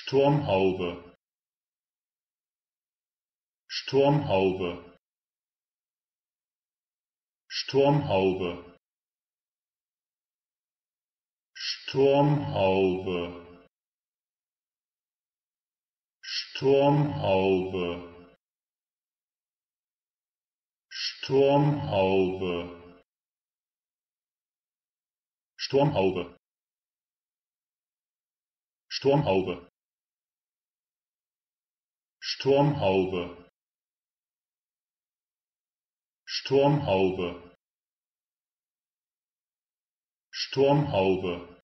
Sturmhaube. Sturmhaube. Sturmhaube. Sturmhaube. Sturmhaube. Sturmhaube. Sturmhaube. Sturmhaube Sturmhaube. Sturmhaube. Sturmhaube